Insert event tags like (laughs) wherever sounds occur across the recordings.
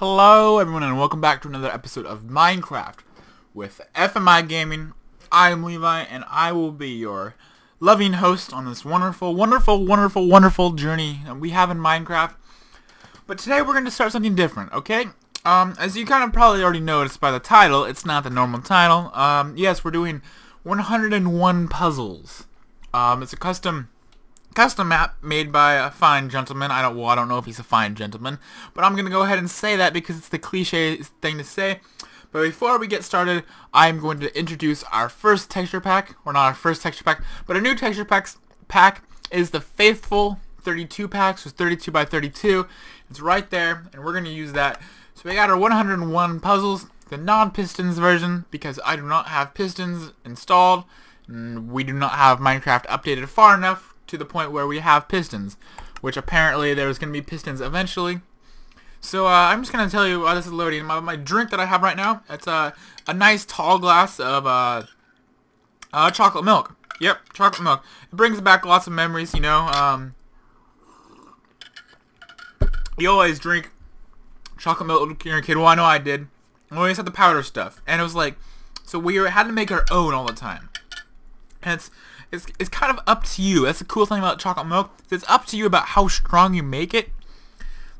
Hello everyone and welcome back to another episode of Minecraft with FMI Gaming. I am Levi and I will be your loving host on this wonderful, wonderful, wonderful, wonderful journey that we have in Minecraft. But today we're going to start something different, okay? Um, as you kind of probably already noticed by the title, it's not the normal title. Um, yes, we're doing 101 puzzles. Um, it's a custom custom map made by a fine gentleman. I don't well, I don't know if he's a fine gentleman, but I'm gonna go ahead and say that because it's the cliche thing to say. But before we get started, I'm going to introduce our first texture pack, or not our first texture pack, but a new texture packs pack is the Faithful 32 packs, so 32 by 32. It's right there, and we're gonna use that. So we got our 101 puzzles, the non-pistons version, because I do not have pistons installed. And we do not have Minecraft updated far enough to the point where we have pistons, which apparently there's going to be pistons eventually. So uh, I'm just going to tell you while this is loading. My, my drink that I have right now, it's a, a nice tall glass of uh, uh, chocolate milk. Yep, chocolate milk. It brings back lots of memories, you know. Um, you always drink chocolate milk when you're a kid. Well, I know I did. We always had the powder stuff. And it was like, so we had to make our own all the time. And it's it's, it's kind of up to you. That's the cool thing about chocolate milk. It's up to you about how strong you make it.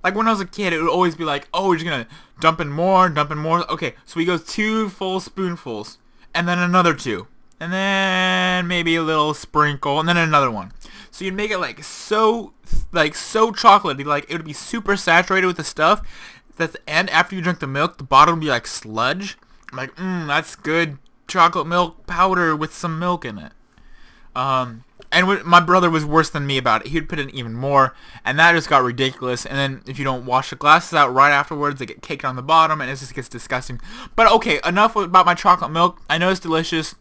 Like when I was a kid, it would always be like, oh, we're just going to dump in more, dump in more. Okay, so we go two full spoonfuls, and then another two. And then maybe a little sprinkle, and then another one. So you'd make it like so, like so chocolatey, like it would be super saturated with the stuff. That the end, after you drink the milk, the bottom would be like sludge. I'm like, mmm, that's good chocolate milk powder with some milk in it. Um, and w- my brother was worse than me about it. He'd put in even more, and that just got ridiculous. And then if you don't wash the glasses out right afterwards, they get caked on the bottom, and it just gets disgusting. But okay, enough about my chocolate milk. I know it's delicious.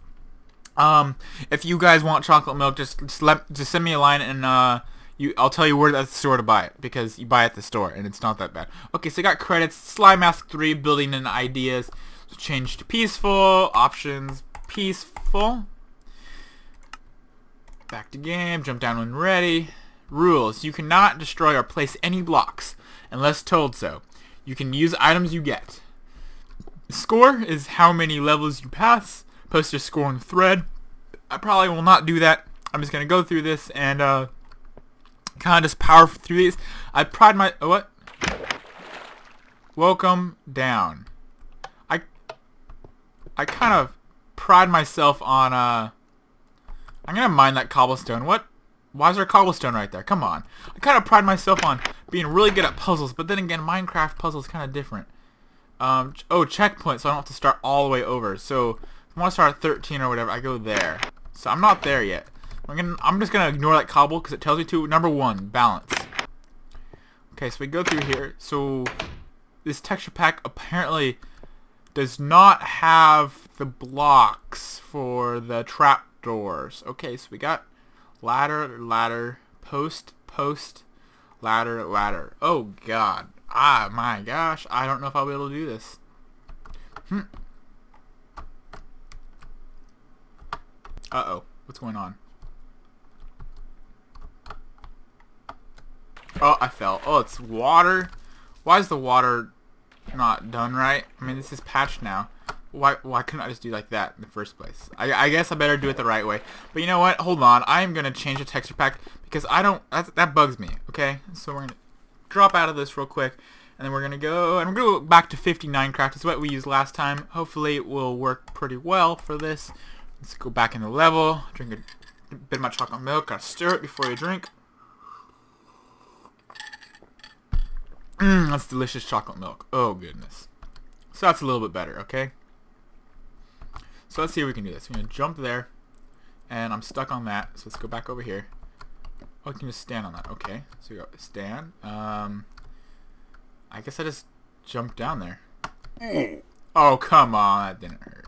Um, if you guys want chocolate milk, just just, let, just send me a line, and uh, you I'll tell you where at the store to buy it because you buy at the store, and it's not that bad. Okay, so I got credits. Slime Mask 3, building and ideas. So change to peaceful options. Peaceful. Back to game, jump down when ready. Rules, you cannot destroy or place any blocks unless told so. You can use items you get. Score is how many levels you pass. Post your score on the thread. I probably will not do that. I'm just going to go through this and uh, kind of just power through these. I pride my... Oh, what? Welcome down. I I kind of pride myself on... Uh, I'm gonna mine that cobblestone. What? Why is there cobblestone right there? Come on. I kind of pride myself on being really good at puzzles, but then again, Minecraft puzzles kind of different. Um, oh, checkpoint, so I don't have to start all the way over. So, if I want to start at 13 or whatever, I go there. So, I'm not there yet. I'm, gonna, I'm just going to ignore that cobble because it tells me to. Number one, balance. Okay, so we go through here. So, this texture pack apparently does not have the blocks for the trap doors. Okay, so we got ladder, ladder, post, post, ladder, ladder. Oh god. Ah, my gosh. I don't know if I'll be able to do this. Hmm. Uh-oh. What's going on? Oh, I fell. Oh, it's water? Why is the water not done right? I mean, this is patched now. Why, why couldn't I just do like that in the first place? I, I guess I better do it the right way. But you know what? Hold on. I am going to change the texture pack because I don't... That, that bugs me, okay? So we're going to drop out of this real quick. And then we're going to go... And we're to go back to 59 craft. It's what we used last time. Hopefully it will work pretty well for this. Let's go back in the level. Drink a bit of my chocolate milk. Gotta stir it before you drink. Mmm, that's delicious chocolate milk. Oh, goodness. So that's a little bit better, okay? So let's see if we can do this. I'm going to jump there. And I'm stuck on that. So let's go back over here. Oh, I can just stand on that. Okay. So we go stand. Um, I guess I just jumped down there. Oh, come on. That didn't hurt.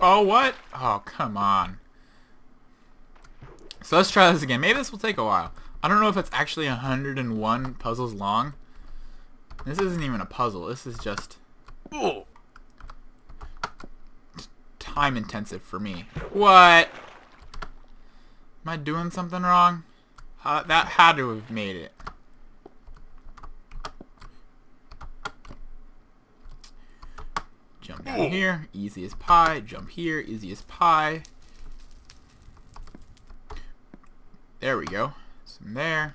Oh, what? Oh, come on. So let's try this again. Maybe this will take a while. I don't know if it's actually 101 puzzles long. This isn't even a puzzle. This is just... Oh time intensive for me. What? Am I doing something wrong? Uh, that had to have made it. Jump down here, easy as pie. Jump here, easy as pie. There we go. Some there.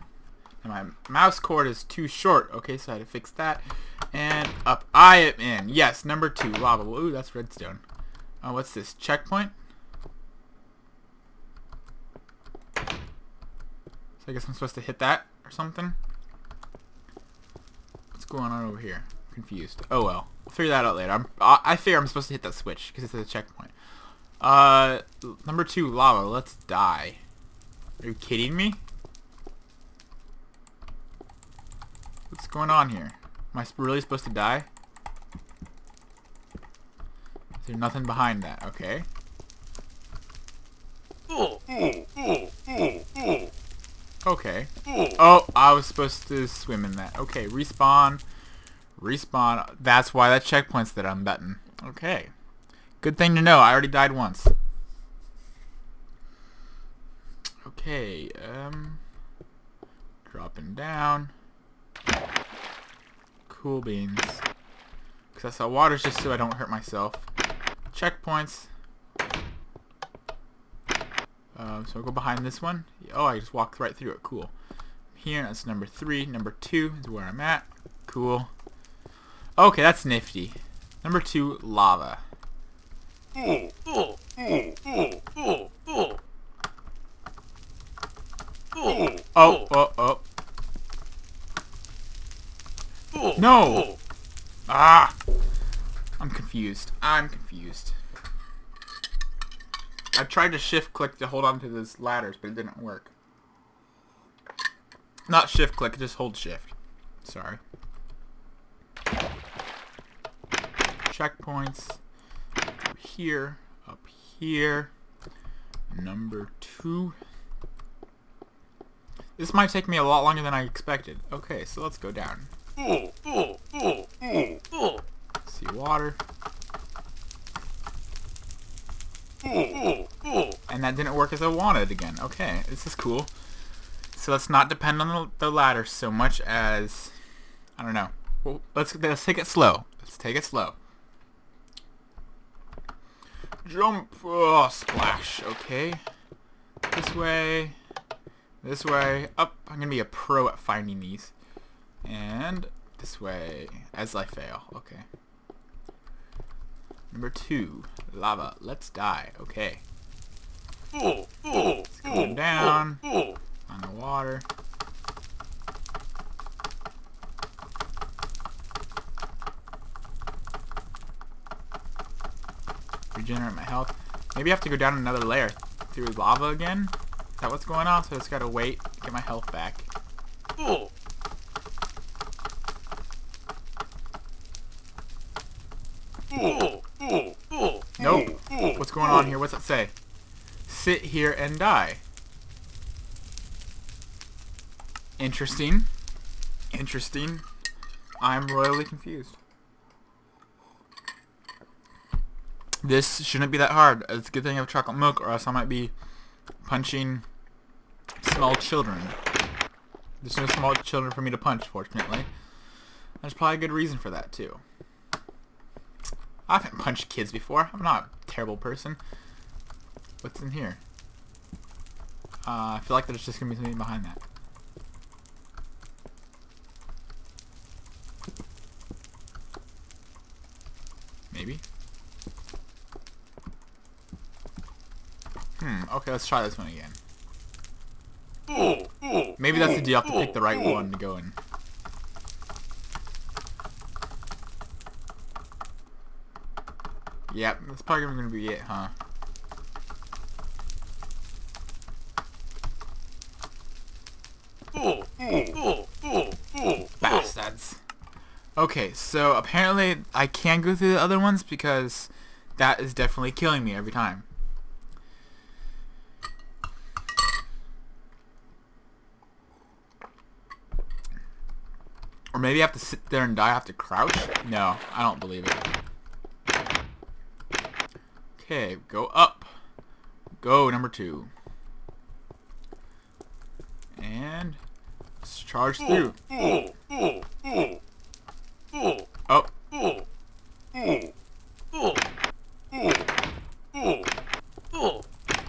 And my mouse cord is too short. Okay, so I had to fix that. And up I am in. Yes, number two, lava. Ooh, that's redstone. Uh, what's this? Checkpoint? So I guess I'm supposed to hit that or something? What's going on over here? confused. Oh well. I'll figure that out later. I'm, I, I figure I'm supposed to hit that switch because it's a checkpoint. Uh, number two, lava. Let's die. Are you kidding me? What's going on here? Am I really supposed to die? Is there nothing behind that? Okay. Okay. Oh, I was supposed to swim in that. Okay, respawn. Respawn. That's why that checkpoint's that I'm betting. Okay. Good thing to know. I already died once. Okay, um... Dropping down. Cool beans. Because that's how water's just so I don't hurt myself. Checkpoints. Um, so I'll go behind this one. Oh, I just walked right through it. Cool. Here, that's number three. Number two is where I'm at. Cool. Okay, that's nifty. Number two, lava. Oh, oh, oh. No! Ah! I'm confused. I'm confused. I tried to shift click to hold on to those ladders, but it didn't work. Not shift click, just hold shift. Sorry. Checkpoints. Here. Up here. Number two. This might take me a lot longer than I expected. Okay, so let's go down. See water. And that didn't work as I wanted again. Okay, this is cool. So let's not depend on the, ladder so much as... I don't know. Let's, let's take it slow. Let's take it slow. Jump! Oh, splash. Okay. This way. This way. Up. I'm going to be a pro at finding these. And this way. As I fail. Okay. Number two. Lava. Let's die. Okay. It's going down. On the water. Regenerate my health. Maybe I have to go down another layer through lava again? Is that what's going on? So I just gotta wait, get my health back. Nope. What's going on here? What's it say? Sit here and die. Interesting. Interesting. I'm royally confused. This shouldn't be that hard. It's a good thing I have chocolate milk or else I might be punching small children. There's no small children for me to punch, fortunately. There's probably a good reason for that, too. I haven't punched kids before. I'm not a terrible person. What's in here? Uh, I feel like there's just going to be something behind that. Maybe. Hmm, okay, let's try this one again. Maybe that's the deal, I have to pick the right one to go in. Yep, that's probably going to be it, huh? Bastards. Okay, so apparently I can go through the other ones because that is definitely killing me every time. Or maybe I have to sit there and die, I have to crouch? No, I don't believe it. Okay, go up. Go, number two. And let's charge through. Up.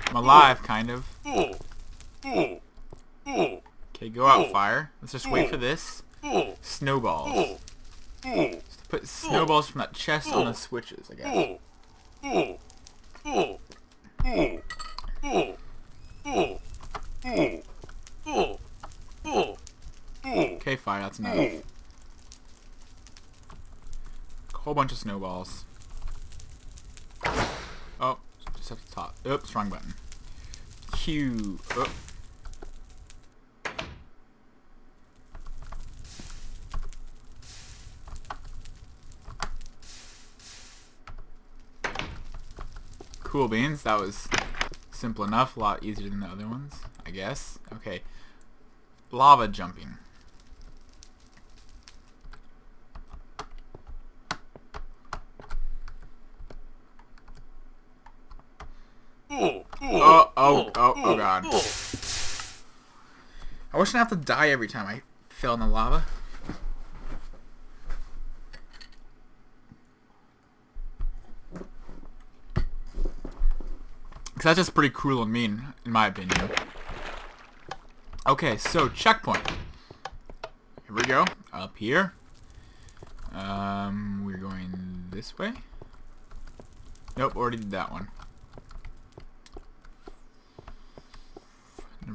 I'm alive, kind of. Okay, go out, fire. Let's just wait for this. Snowballs. Just put snowballs from that chest on the switches, I guess. That's enough. A whole bunch of snowballs. Oh, just at the top. Oops, wrong button. Q. Oh. Cool beans. That was simple enough. A lot easier than the other ones, I guess. Okay. Lava jumping. Oh, oh, oh, oh god. I wish I didn't have to die every time I fell in the lava. Because that's just pretty cruel and mean, in my opinion. Okay, so checkpoint. Here we go. Up here. Um, we're going this way. Nope, already did that one.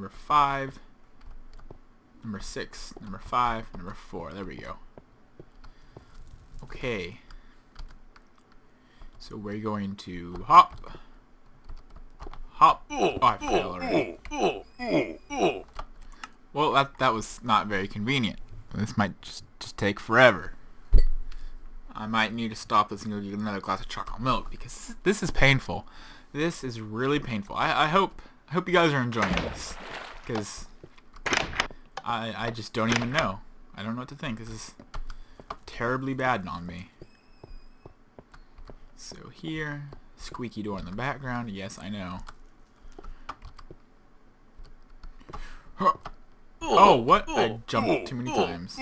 Number five. Number six. Number five. Number four. There we go. Okay. So we're going to hop. Hop. Oh, I fell already. Well, that that was not very convenient. This might just just take forever. I might need to stop this and go get another glass of chocolate milk because this is, this is painful. This is really painful. I, I hope I hope you guys are enjoying this because I I just don't even know. I don't know what to think. This is terribly bad on me. So here, squeaky door in the background. Yes, I know. (gasps) Oh, what? I jumped too many times.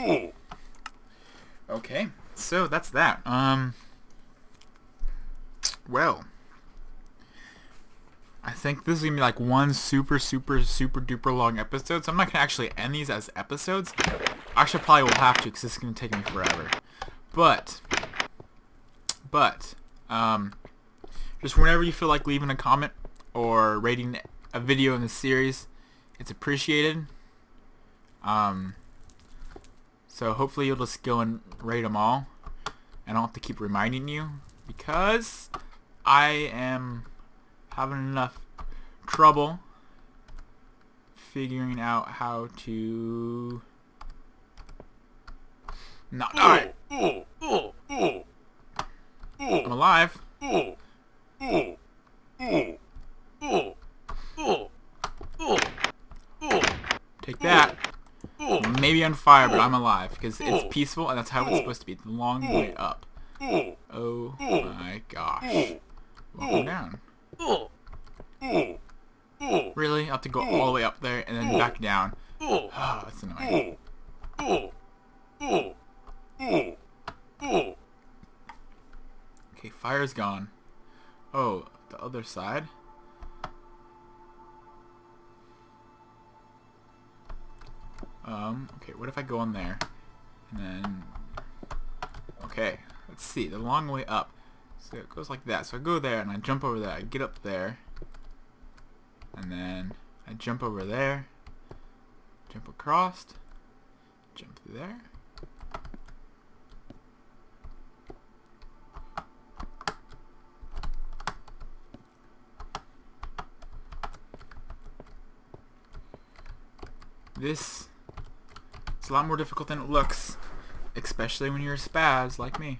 Okay, so that's that. Um, well, I think this is gonna be like one super, super, super duper long episode. So I'm not gonna actually end these as episodes. Actually, probably will have to because this is gonna take me forever. But, but, um, just whenever you feel like leaving a comment or rating a video in the series, it's appreciated. Um, so hopefully you'll just go and rate them all. And I don't have to keep reminding you because I am having enough trouble figuring out how to not die. I'm alive. Take that. Maybe on fire, but I'm alive because it's peaceful and that's how it's supposed to be. The long way up. Oh my gosh. Down. Really? I have to go all the way up there and then back down. Oh, (sighs) that's annoying. Okay, fire's gone. Oh, the other side? Um, okay, what if I go in there? And then... Okay, let's see, the long way up. So it goes like that. So I go there and I jump over there. I get up there. And then I jump over there. Jump across. Jump there. This is a lot more difficult than it looks, especially when you're a spaz like me.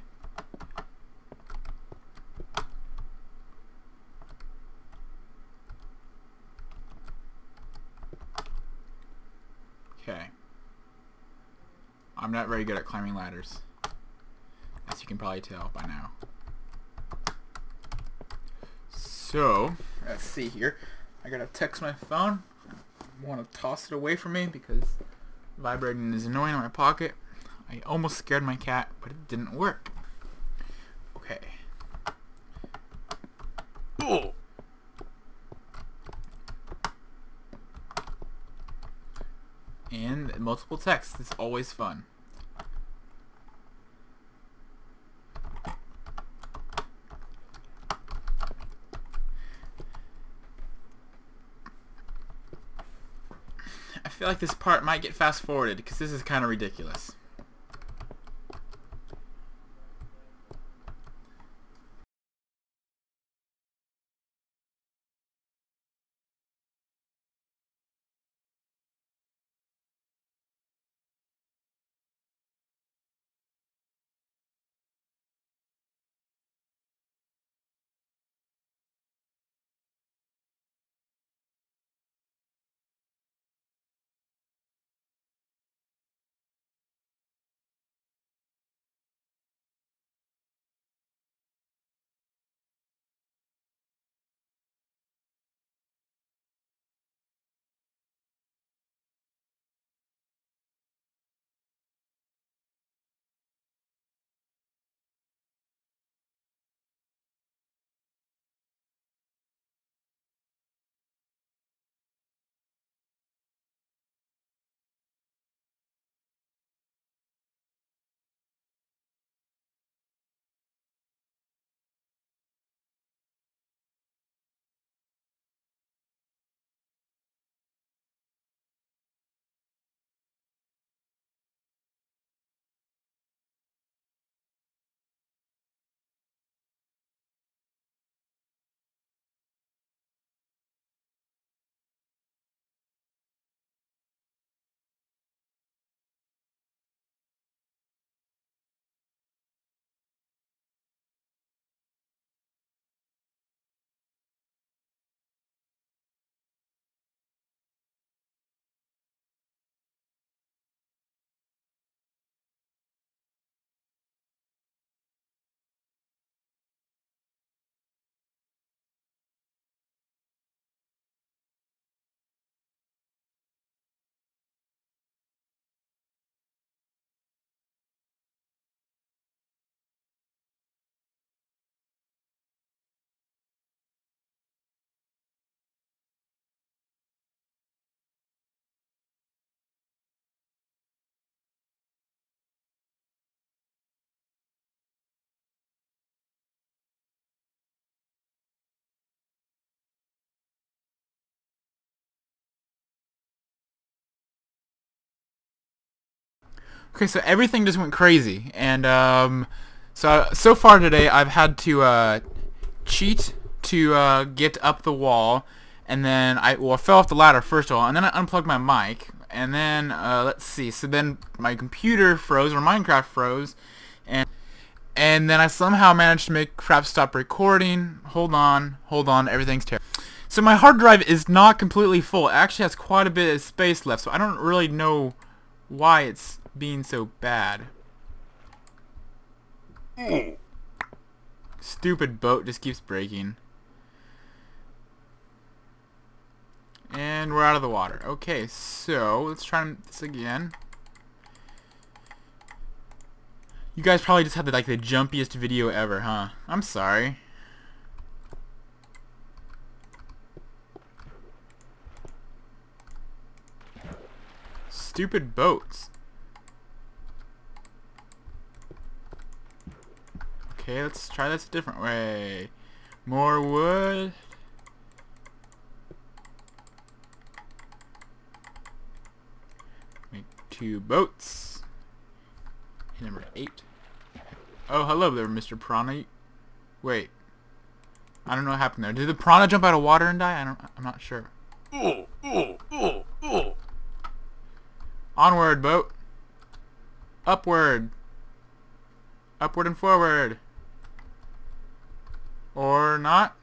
not very good at climbing ladders. As you can probably tell by now. So, let's see here. I gotta text my phone. I wanna toss it away from me because vibrating is annoying in my pocket. I almost scared my cat, but it didn't work. Okay. Oh! And multiple texts. is always fun. Feel like this part might get fast forwarded because this is kind of ridiculous. Okay, so everything just went crazy, and um, so so far today I've had to uh, cheat to uh, get up the wall, and then I well I fell off the ladder first of all, and then I unplugged my mic, and then uh, let's see, so then my computer froze or Minecraft froze, and and then I somehow managed to make Fraps stop recording. Hold on, hold on, everything's terrible. So my hard drive is not completely full. It actually has quite a bit of space left, so I don't really know why it's being so bad. Stupid boat just keeps breaking. And we're out of the water. Okay, so let's try this again. You guys probably just had the, like the jumpiest video ever, huh? I'm sorry. Stupid boats. Okay, let's try this a different way. More wood. Make two boats. Number eight. Oh, hello there, Mr. Piranha. Wait. I don't know what happened there. Did the piranha jump out of water and die? I don't. I'm not sure. Onward, boat. Upward. Upward and forward. Or not.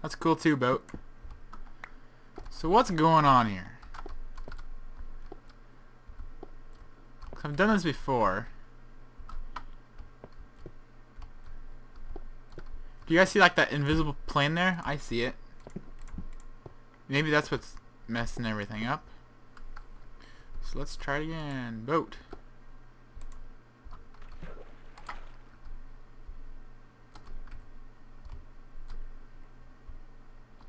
That's cool too, boat. So what's going on here? I've done this before. Do you guys see like that invisible plane there? I see it. Maybe that's what's messing everything up. So let's try it again. Boat.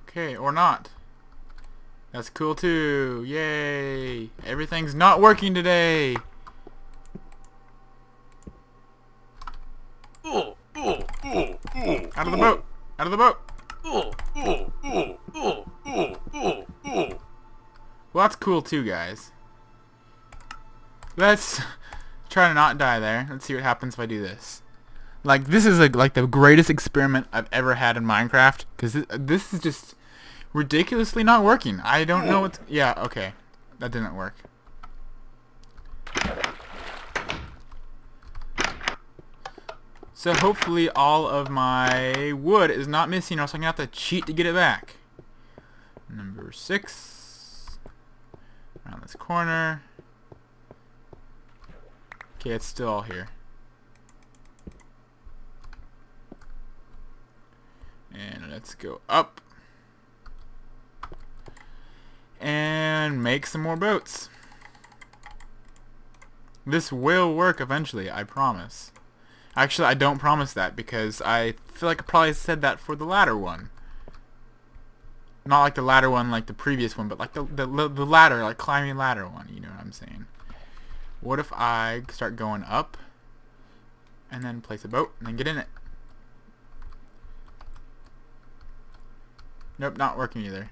Okay, or not. That's cool too. Yay. Everything's not working today. Out of the boat. Out of the boat. Well, that's cool too, guys. Let's (laughs) try to not die there. Let's see what happens if I do this. Like, this is like, like the greatest experiment I've ever had in Minecraft. Because this is just ridiculously not working. I don't know what... Yeah, okay. That didn't work. So hopefully all of my wood is not missing or else I'm going to have to cheat to get it back. Number six. Around this corner. Okay, it's still all here. And let's go up. And make some more boats. This will work eventually, I promise. Actually, I don't promise that because I feel like I probably said that for the latter one. Not like the latter one like the previous one, but like the, the, the ladder, like climbing ladder one, you know what I'm saying. What if I start going up and then place a boat and then get in it? Nope, not working either.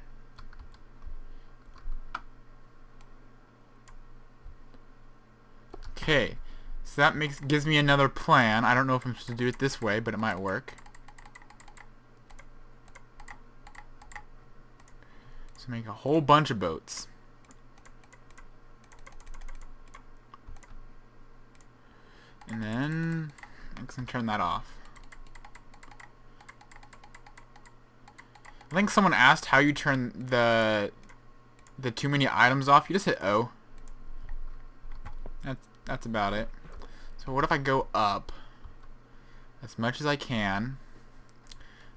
Okay, so that makes gives me another plan. I don't know if I'm supposed to do it this way, but it might work. So make a whole bunch of boats. And then I can turn that off. I think someone asked how you turn the the too many items off. You just hit O. That's about it. So what if I go up as much as I can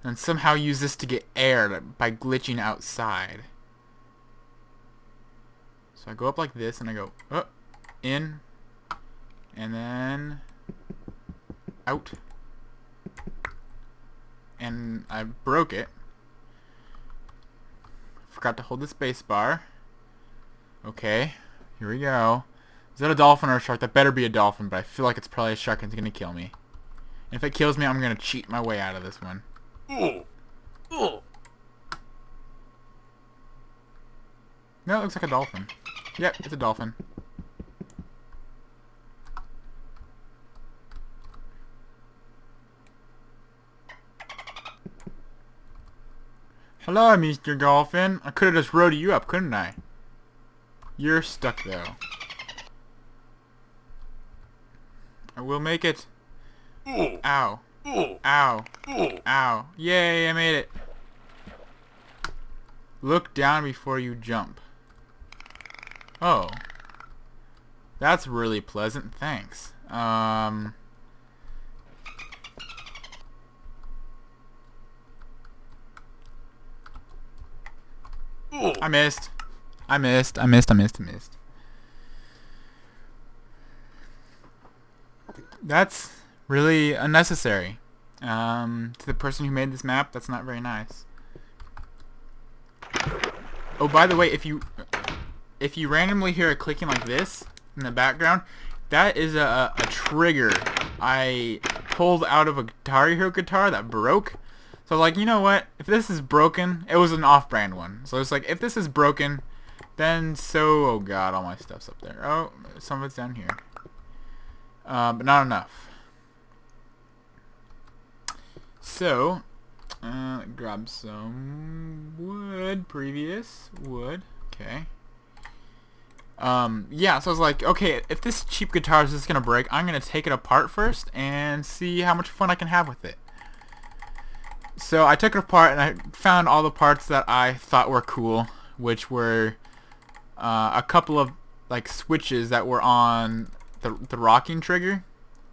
and somehow use this to get air by glitching outside. So I go up like this and I go up, in, and then out. And I broke it. Forgot to hold the space bar. Okay, here we go. Is that a dolphin or a shark? That better be a dolphin, but I feel like it's probably a shark and it's going to kill me. And if it kills me, I'm going to cheat my way out of this one. No, it looks like a dolphin. Yep, it's a dolphin. Hello, Mr. Dolphin. I could have just rode you up, couldn't I? You're stuck, though. I will make it. Ow. Ow. Ow. Yay, I made it. Look down before you jump. Oh. That's really pleasant. Thanks. Um... I missed. I missed. I missed. I missed. I missed. That's really unnecessary. Um, to the person who made this map, that's not very nice. Oh, by the way, if you if you randomly hear a clicking like this in the background, that is a, a trigger I pulled out of a Guitar Hero guitar that broke. So like, you know what? If this is broken, it was an off-brand one. So it's like, if this is broken, then so, oh god, all my stuff's up there. Oh, some of it's down here. Uh, but not enough. So, uh, grab some wood, previous wood. Okay. Um, yeah, so I was like, okay, if this cheap guitar is just going to break, I'm going to take it apart first and see how much fun I can have with it. So I took it apart and I found all the parts that I thought were cool, which were uh, a couple of like switches that were on the, the rocking trigger.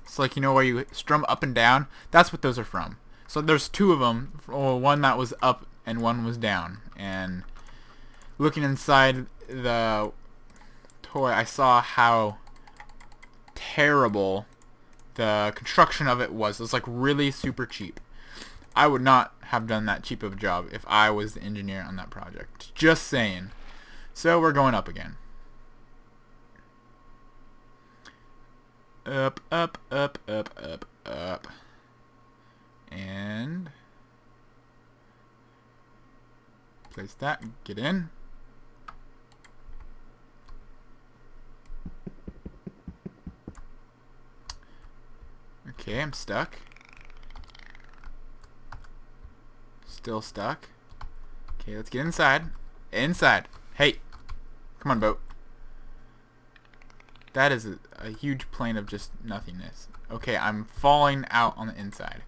So like, you know, where you strum up and down, that's what those are from. So there's two of them, one that was up and one was down. And looking inside the toy, I saw how terrible the construction of it was. It was like really super cheap. I would not have done that cheap of a job if I was the engineer on that project. Just saying. So we're going up again. Up, up, up, up, up, up. And place that, get in. Okay, I'm stuck. Still stuck. Okay, let's get inside. Inside. Hey. Come on, boat. That is a, a huge plane of just nothingness. Okay, I'm falling out on the inside.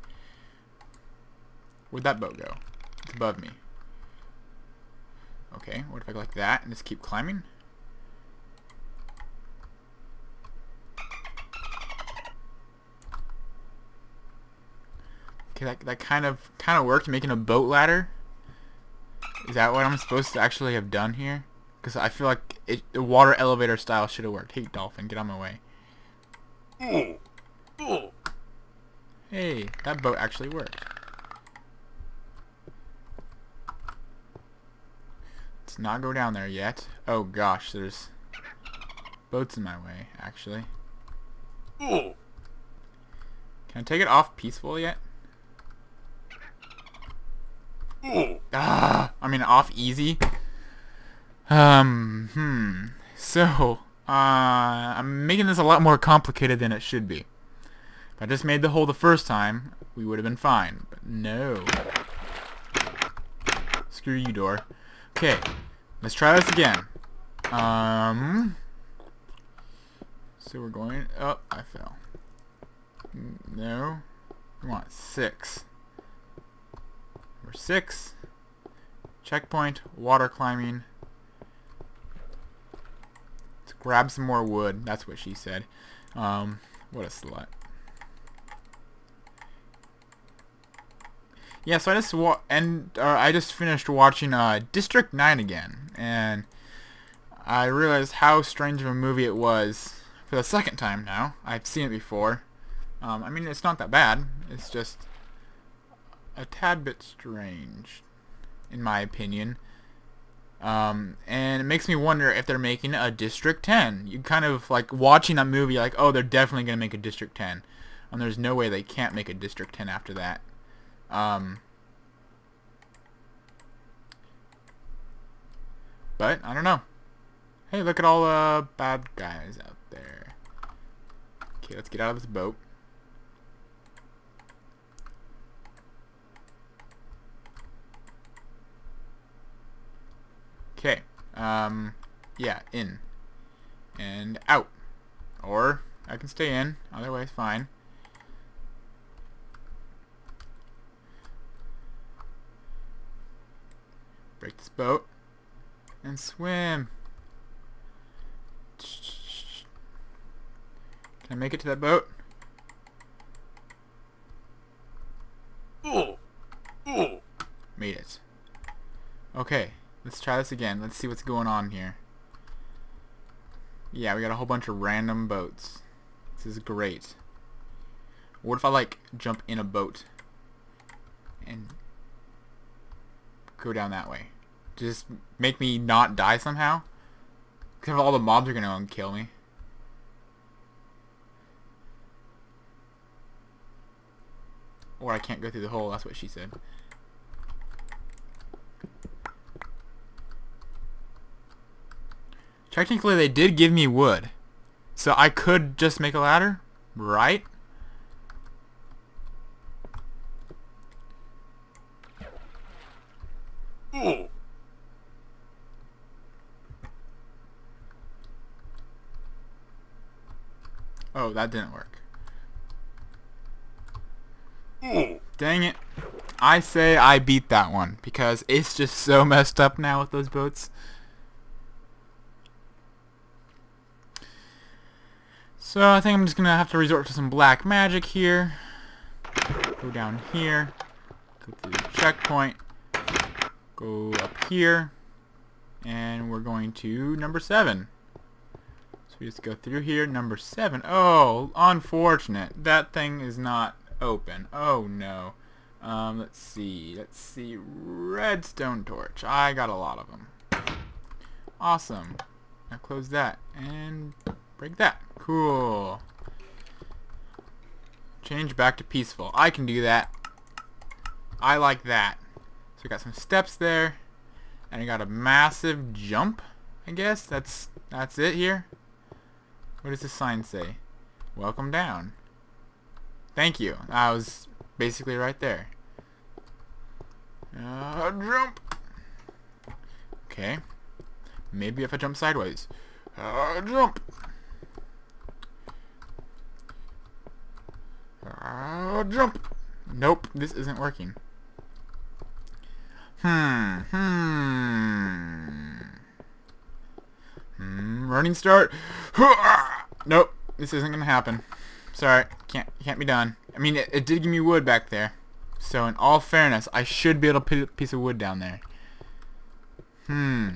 Where'd that boat go? It's above me. Okay, what if I go like that and just keep climbing? Okay, that, that kind of kind of worked, making a boat ladder. Is that what I'm supposed to actually have done here? Because I feel like it, the water elevator style should have worked. Hey, dolphin, get on my way. Hey, that boat actually worked. Let's not go down there yet. Oh gosh, there's boats in my way, actually. Can I take it off peaceful yet? Ah, I mean off easy. Um, hmm. So, uh, I'm making this a lot more complicated than it should be. If I just made the hole the first time, we would have been fine. But no. Screw you, door. Okay, let's try this again. Um, so we're going, oh, I fell. No, we want six. Number six, checkpoint, water climbing. Grab some more wood. That's what she said. Um, what a slut. Yeah, so I just wa and uh, I just finished watching uh, District 9 again, and I realized how strange of a movie it was for the second time now. I've seen it before. Um, I mean, it's not that bad. It's just a tad bit strange, in my opinion. Um, and it makes me wonder if they're making a District 10. You kind of like watching that movie, like, oh, they're definitely going to make a District 10. And there's no way they can't make a District 10 after that. Um, but, I don't know. Hey, look at all the bad guys out there. Okay, let's get out of this boat. Okay. Um, yeah, in. And out. Or, I can stay in. Either way is fine. Break this boat. And swim. Can I make it to that boat? Made it. Okay. Let's try this again. Let's see what's going on here. Yeah, we got a whole bunch of random boats. This is great. What if I, like, jump in a boat and go down that way? Just make me not die somehow? Because all the mobs are going to kill me. Or I can't go through the hole, that's what she said. Technically, they did give me wood. So I could just make a ladder, right? Oh, that didn't work. Dang it. I say I beat that one because it's just so (laughs) messed up now with those boats. So I think I'm just gonna have to resort to some black magic here. Go down here. Go through the checkpoint. Go up here. And we're going to number seven. So we just go through here. Number seven. Oh, unfortunate. That thing is not open. Oh no. Um, let's see. Let's see. Redstone torch. I got a lot of them. Awesome. Now close that and break that. Cool. Change back to peaceful. I can do that. I like that. So we got some steps there. And I got a massive jump, I guess. That's that's it here. What does the sign say? Welcome down. Thank you. I was basically right there. Uh, jump. Okay. Maybe if I jump sideways. Uh, jump. Jump. Nope, this isn't working. Hmm, hmm. Hmm, running start. Nope, this isn't gonna happen. Sorry, can't can't be done. I mean, it, it did give me wood back there. So in all fairness, I should be able to put a piece of wood down there. Hmm.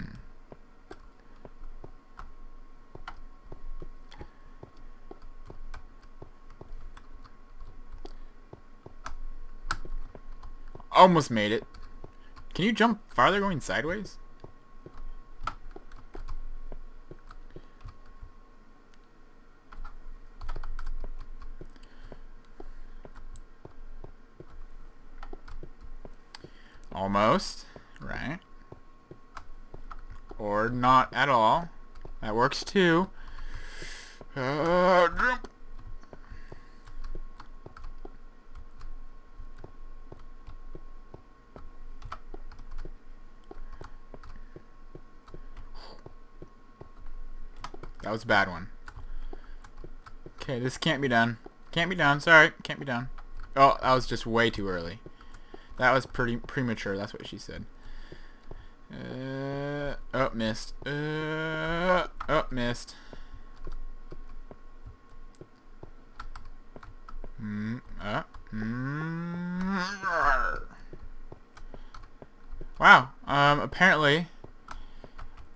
Almost made it. Can you jump farther going sideways? Almost. Right. Or not at all. That works too. Uh, jump. That was a bad one. Okay, this can't be done. Can't be done. Sorry, can't be done. Oh, that was just way too early. That was pretty premature. That's what she said. Uh, oh, missed. Uh, oh, missed. Mm, uh, mm, wow. Um, apparently,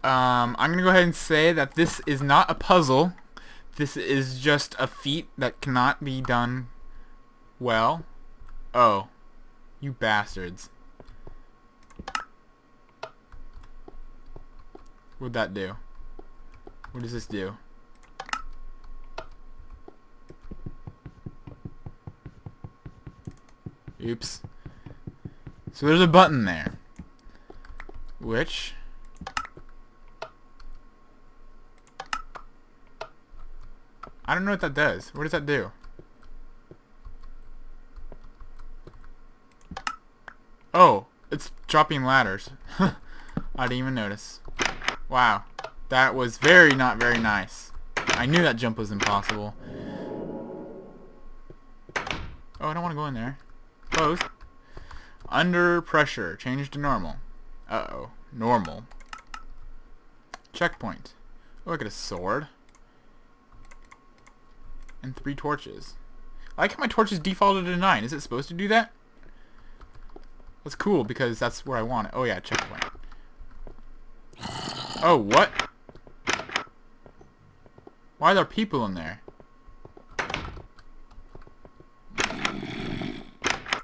um, I'm going to go ahead and say that this is not a puzzle. This is just a feat that cannot be done well. Oh. You bastards. What'd that do? What does this do? Oops. So there's a button there. Which... I don't know what that does. What does that do? Oh, it's dropping ladders. (laughs) I didn't even notice. Wow. That was very not very nice. I knew that jump was impossible. Oh, I don't want to go in there. Close. Under pressure. Change to normal. Uh-oh. Normal. Checkpoint. Oh, look at a sword. And three torches. I like how my torches defaulted to 9. Is it supposed to do that? That's cool because that's where I want it. Oh yeah, checkpoint. Oh, what? Why are there people in there?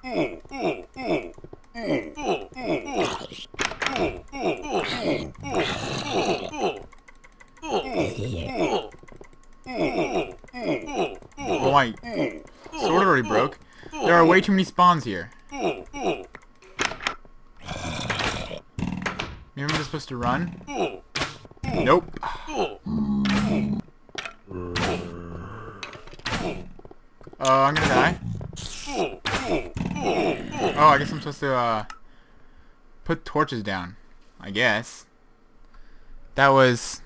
(laughs) (laughs) (laughs) Oh my sword already broke. There are way too many spawns here. I'm supposed to run? Nope. Oh, I'm gonna die. Oh, I guess I'm supposed to, uh, put torches down. I guess. That was,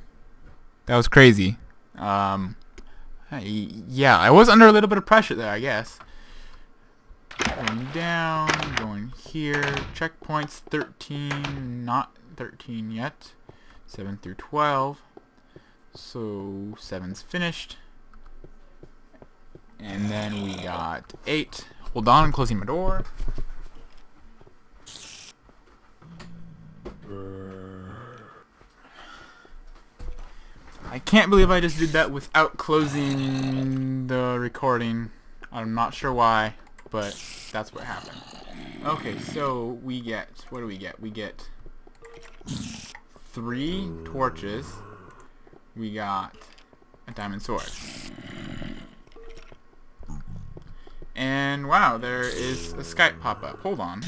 that was crazy. Um, yeah, I was under a little bit of pressure there, I guess. Going down, going here. Checkpoints 13, not 13 yet. 7 through 12. So 7's finished. And then we got 8. Hold on, I'm closing my door. I can't believe I just did that without closing the recording. I'm not sure why, but that's what happened. Okay, so we get, what do we get? We get three torches. We got a diamond sword. And wow, there is a Skype pop-up. Hold on.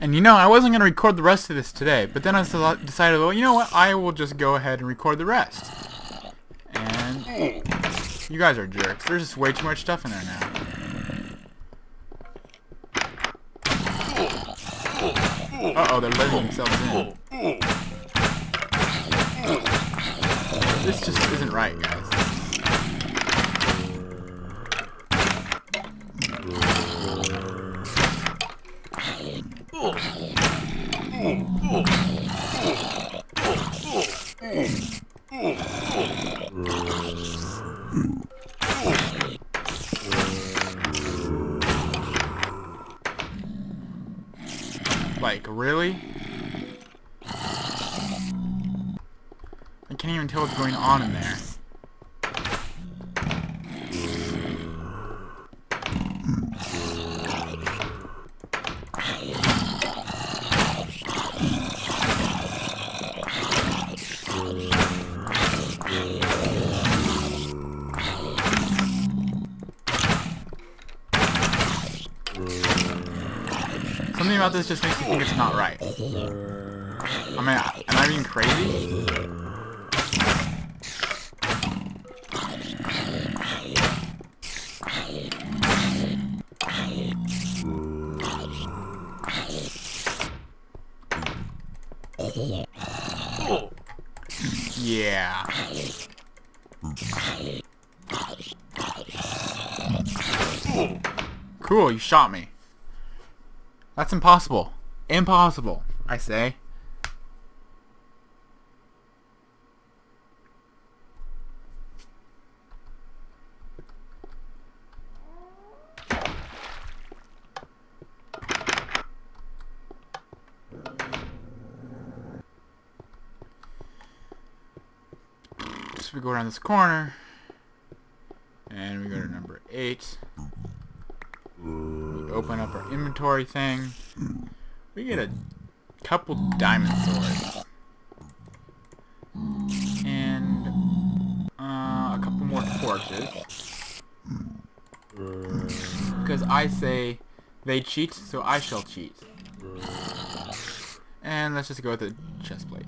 And you know, I wasn't going to record the rest of this today, but then I decided, well, you know what? I will just go ahead and record the rest. And you guys are jerks. There's just way too much stuff in there now. Uh-oh, they're letting themselves in. This just isn't right, guys. Like, really? I can't even tell what's going on in there. Something about this just makes me think it's not right. I mean, am I being crazy? Yeah. Cool, you shot me. That's impossible. Impossible, I say. So we go around this corner. And we go to number 8. Open up our inventory thing. We get a couple diamond swords. And uh, a couple more torches. Because I say they cheat, so I shall cheat. And let's just go with the chest plate.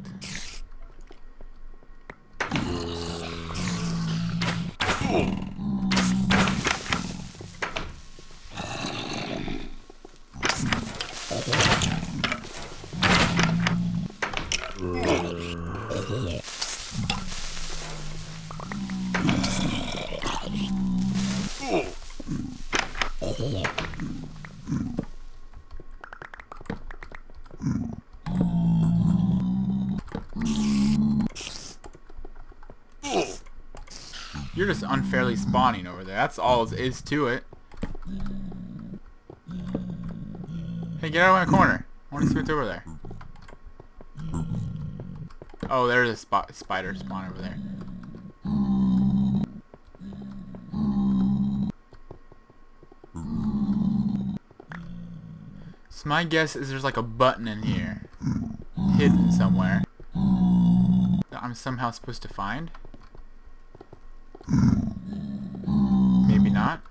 That's all there is to it. Hey, get out of my corner. I want to what's over there. Oh, there's a spider spawn over there. So my guess is there's like a button in here. Hidden somewhere. That I'm somehow supposed to find. Maybe not.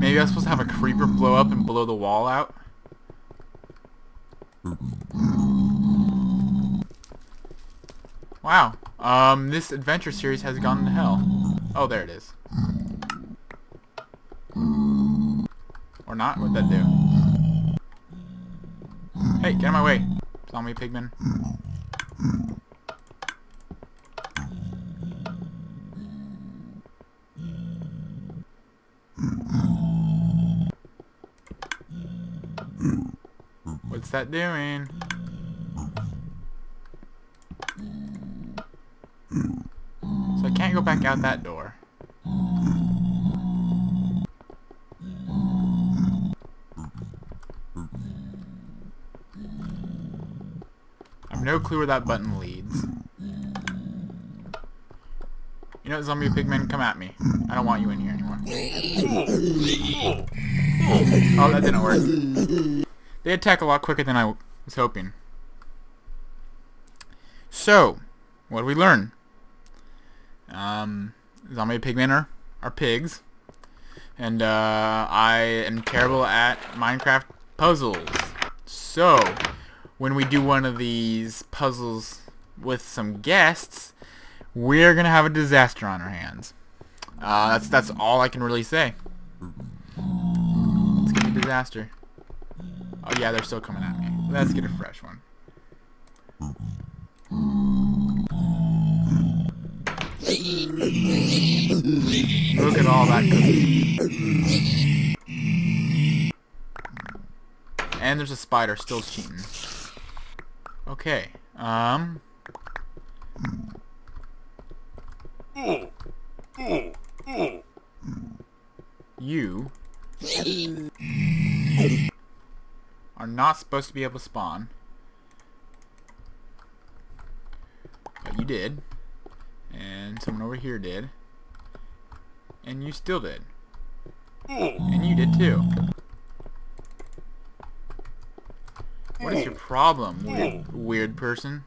Maybe I'm supposed to have a creeper blow up and blow the wall out. Wow. Um, this adventure series has gone to hell. Oh, there it is. Or not? What'd that do? Hey, get out of my way, zombie pigman. What's that doing? So I can't go back out that door. I have no clue where that button leads. You know zombie pigmen, come at me. I don't want you in here anymore. Oh, that didn't work. They attack a lot quicker than I was hoping. So, what do we learn? Um, zombie pigmen are, are pigs. And uh, I am terrible at Minecraft puzzles. So, when we do one of these puzzles with some guests, we're going to have a disaster on our hands. Uh, that's, that's all I can really say. It's going to be a disaster. Oh yeah, they're still coming at me. Let's get a fresh one. Look at all that. And there's a spider still cheating. Okay. Um. You are not supposed to be able to spawn. But you did. And someone over here did. And you still did. And you did too. What is your problem, weird, weird person?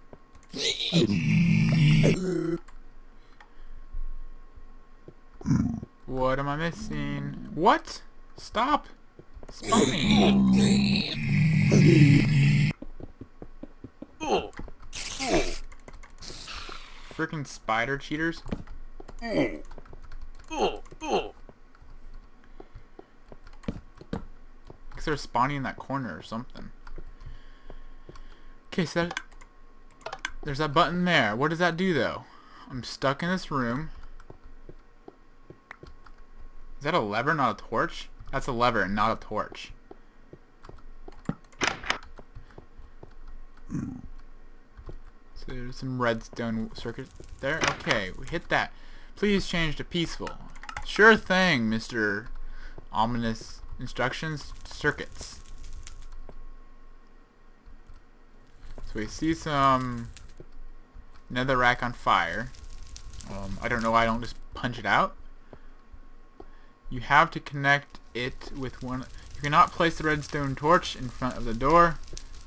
What am I missing? What? Stop! Spawning! Freaking spider cheaters. Because they're spawning in that corner or something. Okay, so that, there's that button there. What does that do though? I'm stuck in this room. Is that a lever, not a torch? That's a lever, and not a torch. So there's some redstone circuit there. Okay, we hit that. Please change to peaceful. Sure thing, Mr. Ominous Instructions Circuits. So we see some netherrack on fire. Um, I don't know why I don't just punch it out. You have to connect it with one... You cannot place the redstone torch in front of the door.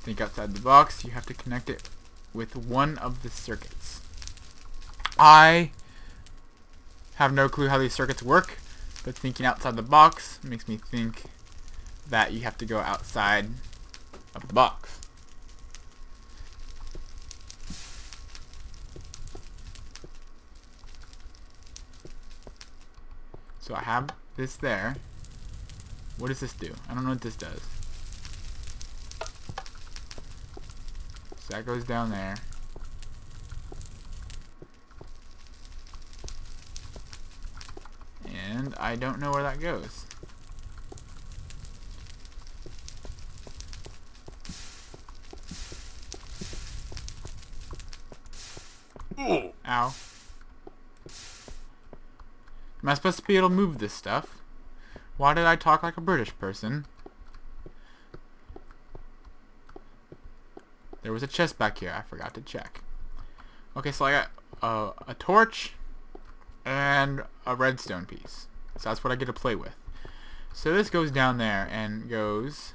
Think outside the box. You have to connect it with one of the circuits. I have no clue how these circuits work, but thinking outside the box makes me think that you have to go outside of the box. So I have this there. What does this do? I don't know what this does. So that goes down there. And I don't know where that goes. Ow. Am I supposed to be able to move this stuff? Why did I talk like a British person? There was a chest back here. I forgot to check. Okay, so I got uh, a torch and a redstone piece. So that's what I get to play with. So this goes down there and goes...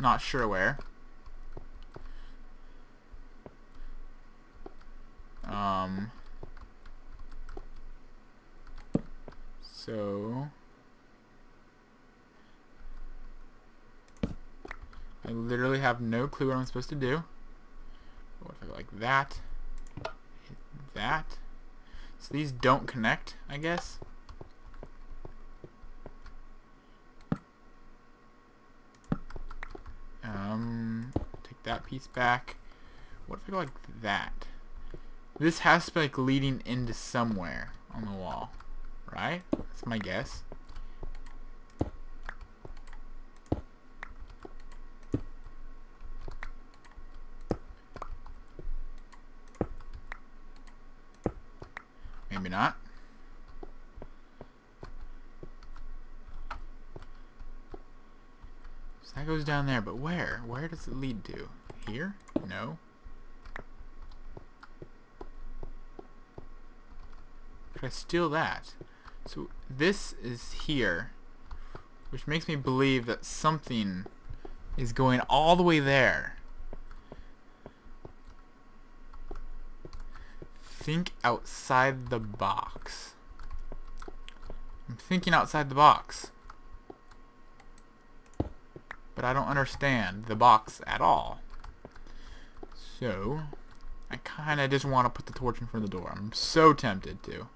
Not sure where. Um... So... I literally have no clue what I'm supposed to do. What if I go like that? That. So these don't connect, I guess. Um, take that piece back. What if I go like that? This has to be like leading into somewhere on the wall, right? That's my guess. Maybe not. So that goes down there, but where? Where it lead to? Here? No. Could I steal that? So this is here, which makes me believe that something is going all the way there. Think outside the box. I'm thinking outside the box. But I don't understand the box at all. So, I kind of just want to put the torch in front of the door. I'm so tempted to.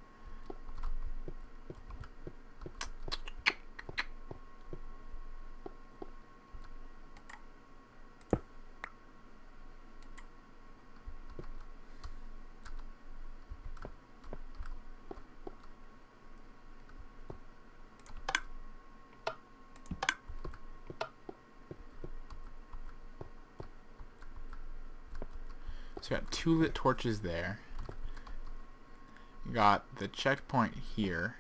Got two lit torches there. Got the checkpoint here.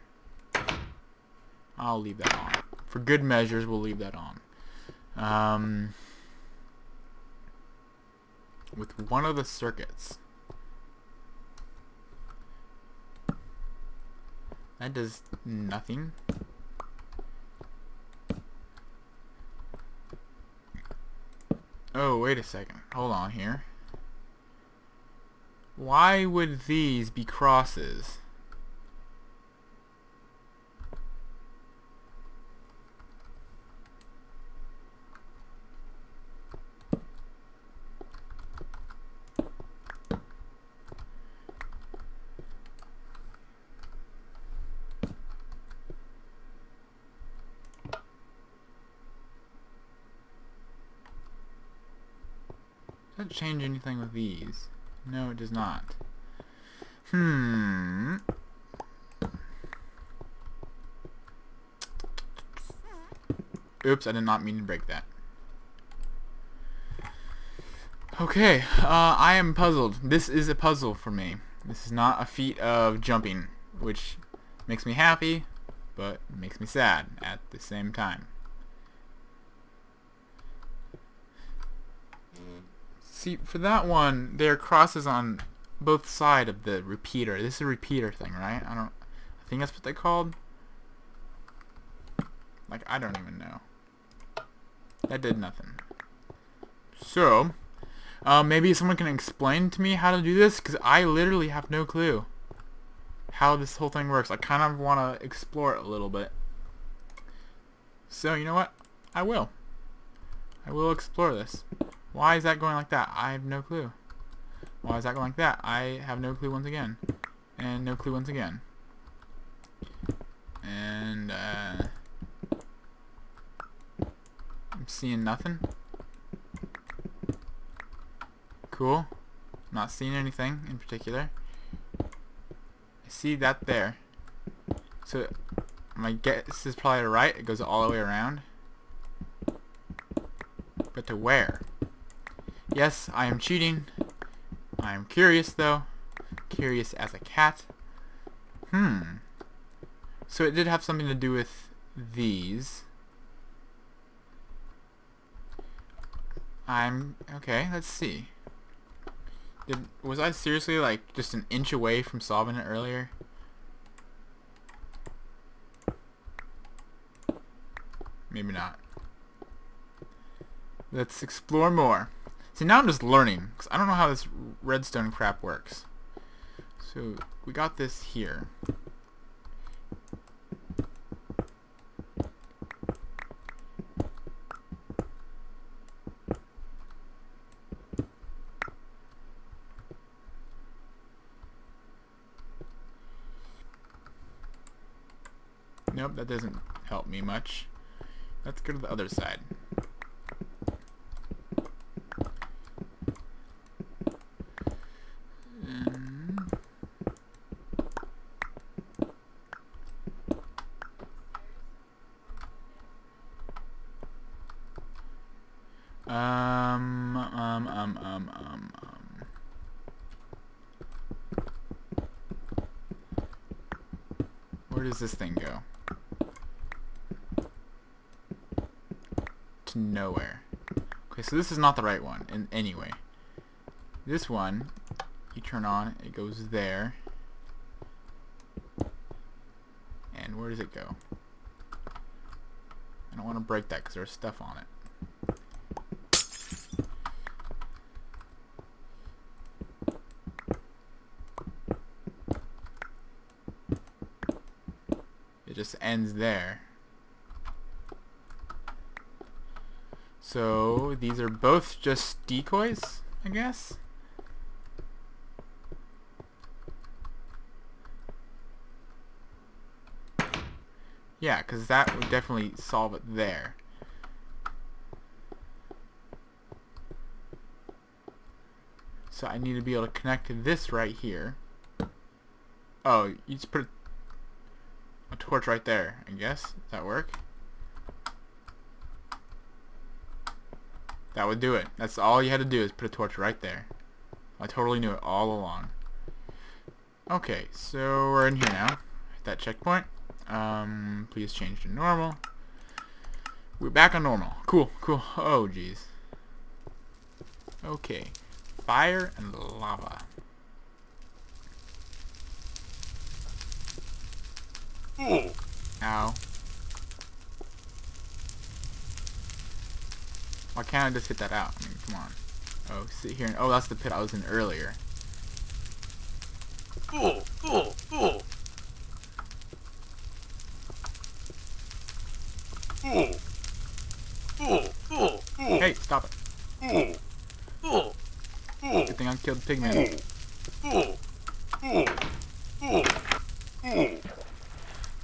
I'll leave that on. For good measures, we'll leave that on. Um, with one of the circuits. That does nothing. Oh, wait a second. Hold on here. Why would these be crosses? Does that change anything with these? No, it does not. Hmm. Oops, I did not mean to break that. Okay, uh, I am puzzled. This is a puzzle for me. This is not a feat of jumping, which makes me happy, but makes me sad at the same time. See, for that one, there are crosses on both side of the repeater. This is a repeater thing, right? I don't. I think that's what they called. Like I don't even know. That did nothing. So, uh, maybe someone can explain to me how to do this, because I literally have no clue how this whole thing works. I kind of want to explore it a little bit. So, you know what? I will. I will explore this. Why is that going like that? I have no clue. Why is that going like that? I have no clue once again. And no clue once again. And, uh... I'm seeing nothing. Cool. Not seeing anything in particular. I see that there. So, my guess is probably right. It goes all the way around. But to where? Yes, I am cheating. I am curious, though. Curious as a cat. Hmm. So it did have something to do with these. I'm... Okay, let's see. Did, was I seriously, like, just an inch away from solving it earlier? Maybe not. Let's explore more. See, now I'm just learning, because I don't know how this redstone crap works. So, we got this here. Nope, that doesn't help me much. Let's go to the other side. so this is not the right one in anyway. This one, you turn on, it goes there. And where does it go? I don't want to break that because there's stuff on it. It just ends there. So these are both just decoys, I guess? Yeah, because that would definitely solve it there. So I need to be able to connect to this right here. Oh, you just put a torch right there, I guess. Does that work? That would do it. That's all you had to do is put a torch right there. I totally knew it all along. Okay, so we're in here now. Hit that checkpoint. Um, please change to normal. We're back on normal. Cool, cool. Oh, jeez. Okay. Fire and lava. Ow. Why can't I just hit that out? I mean, come on. Oh, sit here and... Oh, that's the pit I was in earlier. Oh, oh, oh. Oh. Oh, oh, oh. Hey, stop it. Good thing I killed Pigman.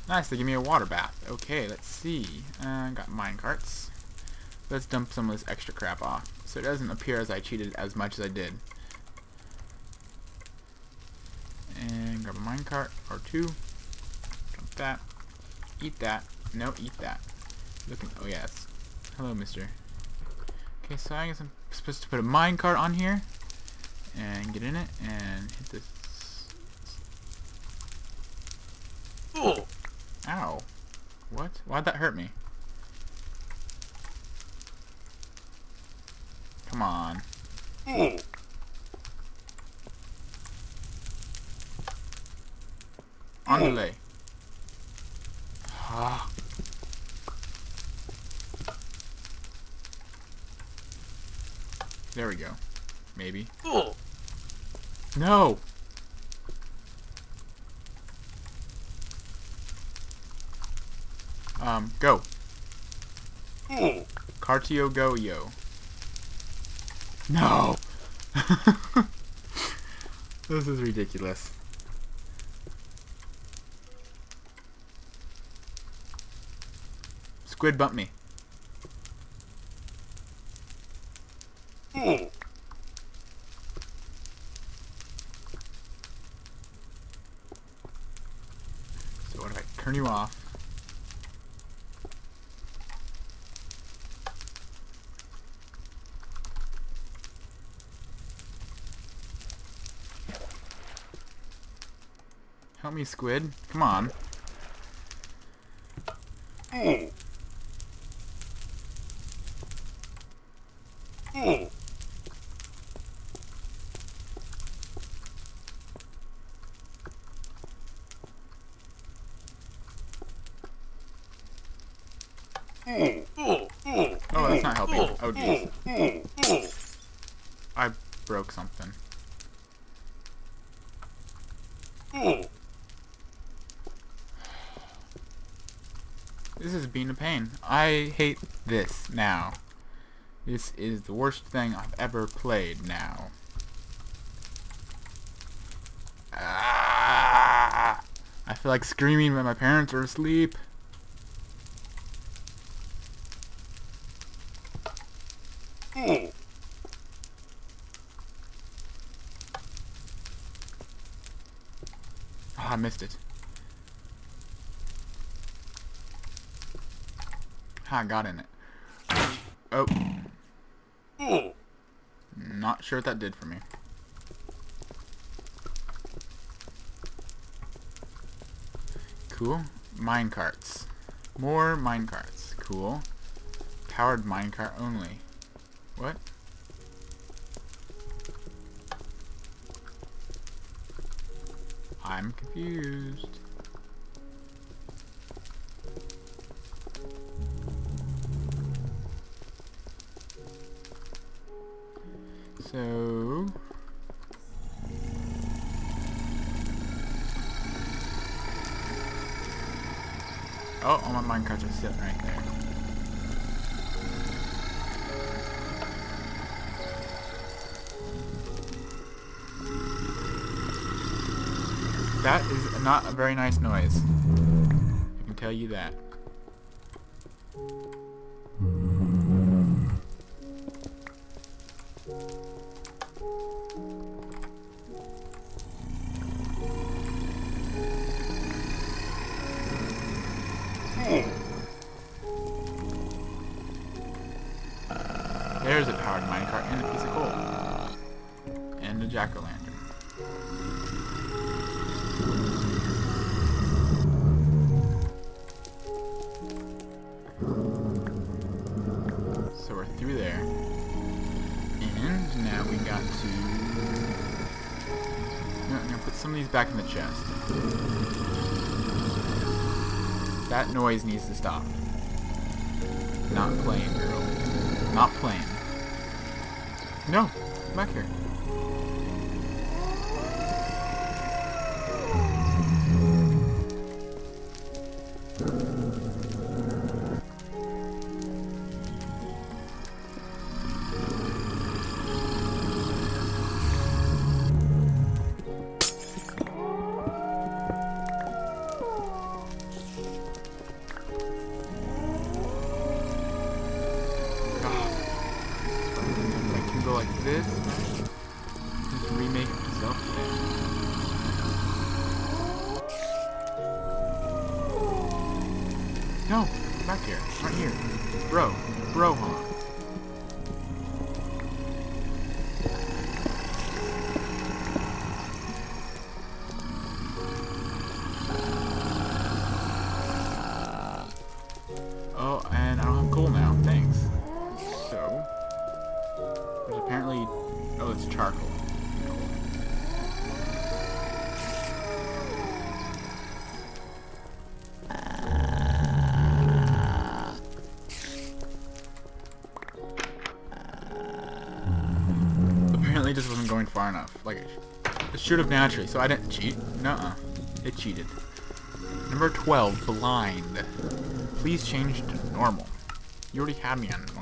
Nice, they give me a water bath. Okay, let's see. Uh, got mine carts. Let's dump some of this extra crap off. So it doesn't appear as I cheated as much as I did. And grab a minecart or two. Dump that. Eat that. No, eat that. Looking. Oh yes. Hello, Mister. Okay, so I guess I'm supposed to put a minecart on here and get in it and hit this. Oh. Ow. What? Why'd that hurt me? Come on. Oh. On. Ah. There we go. Maybe. Oh. No! Um, go. Oh. Cartio go yo. No! (laughs) this is ridiculous. Squid bump me. Oh. So what if I turn you off? Help me, squid. Come on. Oh. Oh. Oh. Oh. Oh. Oh, that's not helping. Oh, jeez. Oh. Oh. I broke something. Oh. This is being a pain. I hate this now. This is the worst thing I've ever played now. Ah! I feel like screaming when my parents are asleep. Oh. Ah, I missed it. Ah, I got in it. Oh, Oh. not sure what that did for me. Cool. Minecarts. More minecarts. Cool. Powered minecart only. What? I'm confused. So... Oh, all my minecarts are sitting right there. That is not a very nice noise. I can tell you that. Noise needs to stop. Bro, bro, should have naturally, so I didn't cheat. Nuh-uh. It cheated. Number 12, blind. Please change to normal. You already had me on normal.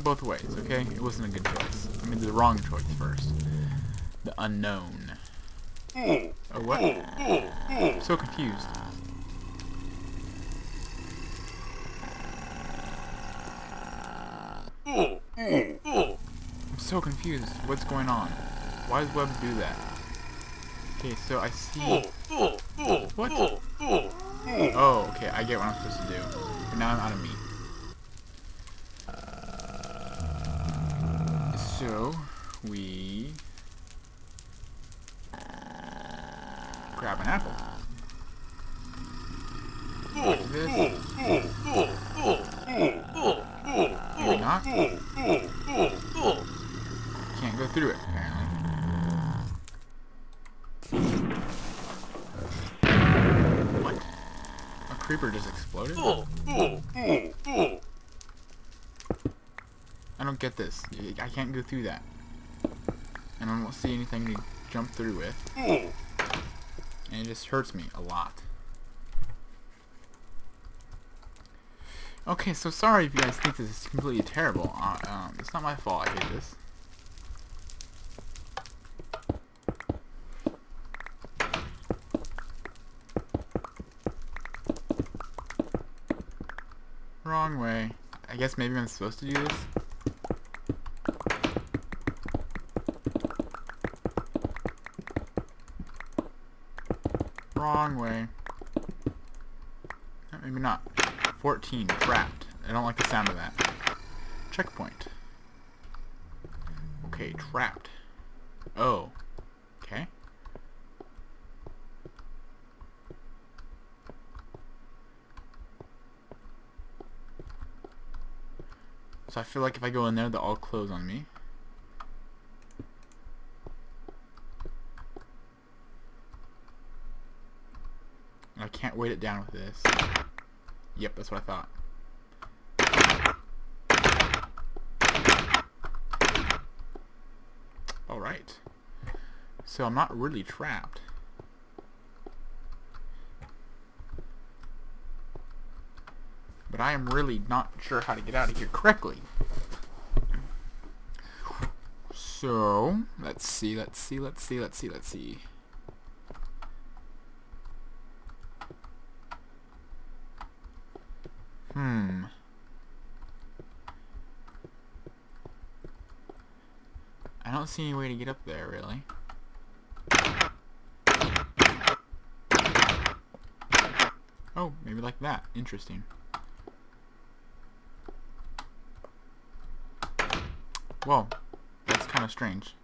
Went both ways, okay? It wasn't a good choice. I mean, the wrong choice first. The unknown. Oh, what? I'm so confused. I'm so confused. What's going on? Why does Web do that? Okay, so I see... What? Oh, okay, I get what I'm supposed to do. But now I'm out of meat. So, we... Grab an apple. Like this. Maybe not. Can't go through it, apparently. What? A creeper just exploded? I don't get this. I can't go through that. And I don't see anything to jump through with. And it just hurts me a lot. Okay, so sorry if you guys think this is completely terrible. Uh, um, it's not my fault I hate this. Wrong way. I guess maybe I'm supposed to do this. Wrong way. Maybe not. 14, trapped. I don't like the sound of that. Checkpoint. Okay, trapped. Oh. Okay. So I feel like if I go in there, they'll all close on me. I can't weight it down with this. Yep, that's what I thought. Alright. So I'm not really trapped. But I am really not sure how to get out of here correctly. So, let's see, let's see, let's see, let's see, let's see. Hmm. I don't see any way to get up there, really. Oh, maybe like that. Interesting. Whoa, that's kind of strange.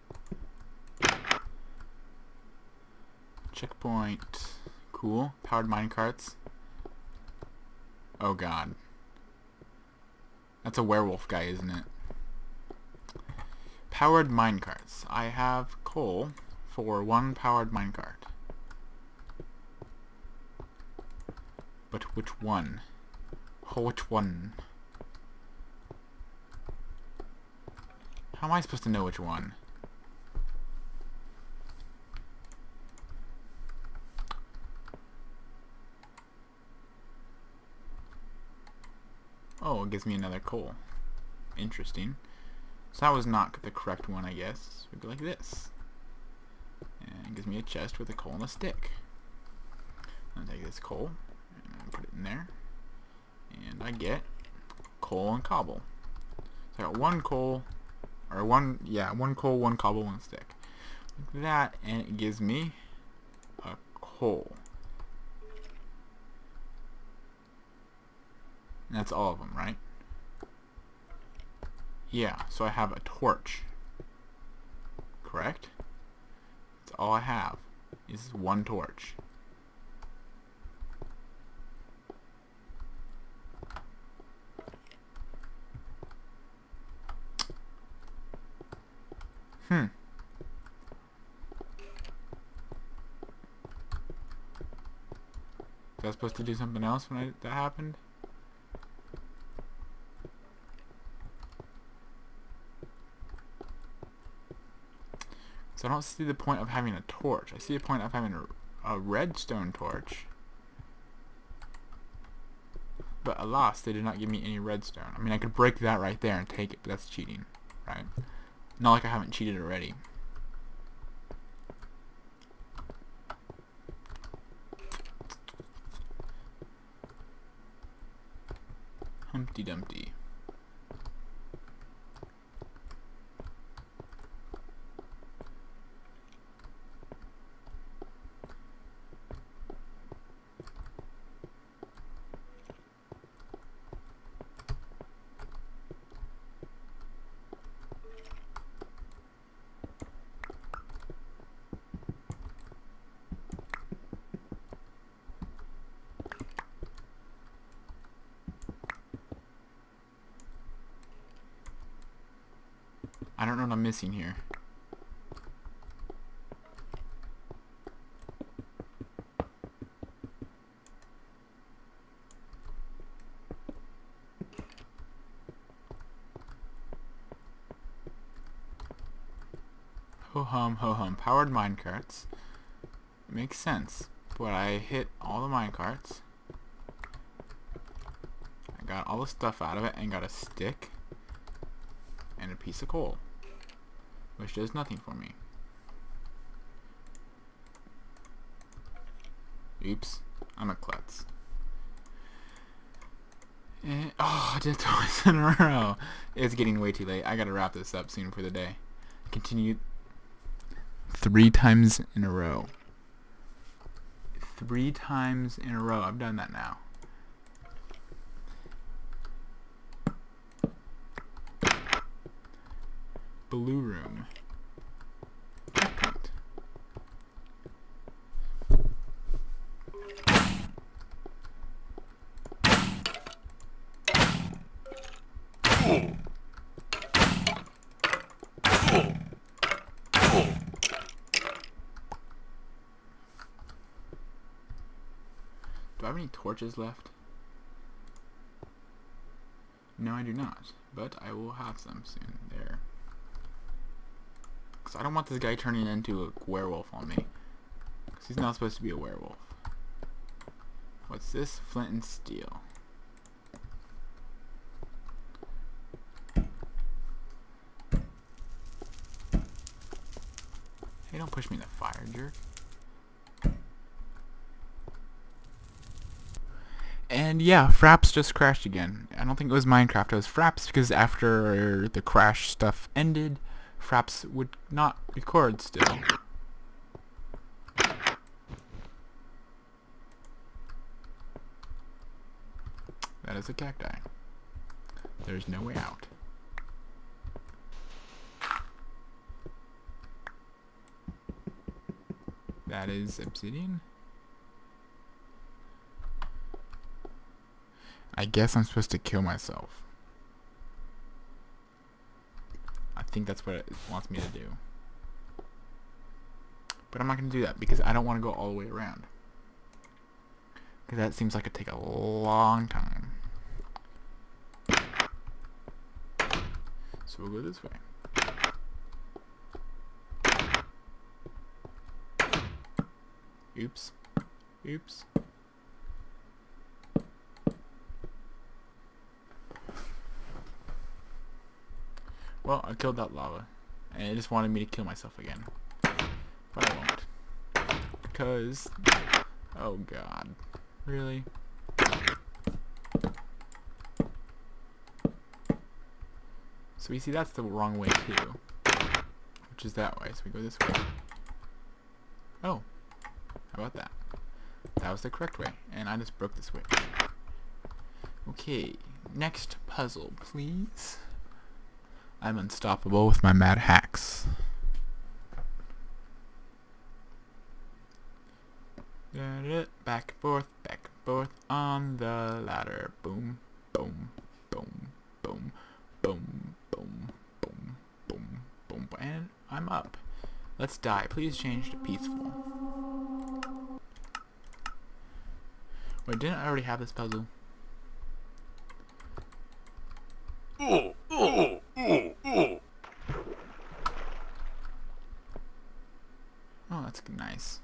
Checkpoint. Cool. Powered minecarts. Oh god. That's a werewolf guy, isn't it? Powered minecarts. I have coal for one powered minecart. But which one? Oh, which one? How am I supposed to know which one? Oh, it gives me another coal. Interesting. So that was not the correct one, I guess. We go like this. And it gives me a chest with a coal and a stick. I'll take this coal and put it in there. And I get coal and cobble. So I got one coal, or one, yeah, one coal, one cobble, one stick. Like that, and it gives me a coal. And that's all of them, right? Yeah, so I have a torch. Correct? That's all I have. Is one torch. Hmm. Was I supposed to do something else when I, that happened? So I don't see the point of having a torch. I see the point of having a, a redstone torch. But alas, they did not give me any redstone. I mean, I could break that right there and take it, but that's cheating, right? Not like I haven't cheated already. Humpty Dumpty. I don't know what I'm missing here. Ho hum, ho hum. Powered minecarts. Makes sense. But I hit all the minecarts. I got all the stuff out of it and got a stick and a piece of coal. Which does nothing for me. Oops. I'm a klutz. And, oh, I did (laughs) twice in a row. It's getting way too late. I gotta wrap this up soon for the day. Continue three times in a row. Three times in a row. I've done that now. Blue room. Checkpoint. Do I have any torches left? No, I do not. But I will have some soon. There. Because I don't want this guy turning into a werewolf on me. Because he's not supposed to be a werewolf. What's this? Flint and steel. Hey, don't push me in the fire, jerk. And yeah, Fraps just crashed again. I don't think it was Minecraft, it was Fraps because after the crash stuff ended, Fraps would not record still. That is a cacti. There's no way out. That is obsidian. I guess I'm supposed to kill myself. I think that's what it wants me to do. But I'm not going to do that because I don't want to go all the way around. Because that seems like it'd take a long time. So we'll go this way. Oops. Oops. Well, I killed that lava. And it just wanted me to kill myself again. But I won't. Because... Oh god. Really? So we see that's the wrong way too. Which is that way, so we go this way. Oh. How about that? That was the correct way, and I just broke the switch. Okay, next puzzle, please. I'm unstoppable with my mad hacks. Back and forth, back and forth on the ladder. Boom, boom, boom, boom, boom, boom, boom, boom, boom, and I'm up. Let's die. Please change to peaceful. Wait, didn't I already have this puzzle? Oh, oh, oh, oh. Oh, that's nice.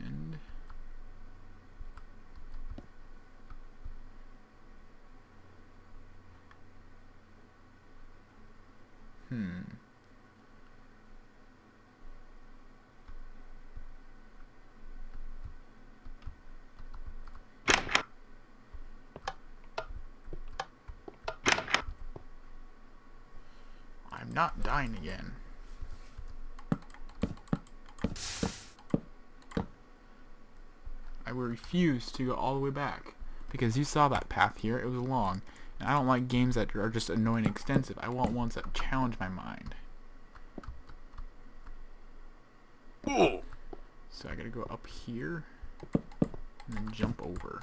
And hmm. I'm not dying again. I will refuse to go all the way back. Because you saw that path here, it was long. And I don't like games that are just annoying and extensive. I want ones that challenge my mind. So I gotta go up here, and then jump over.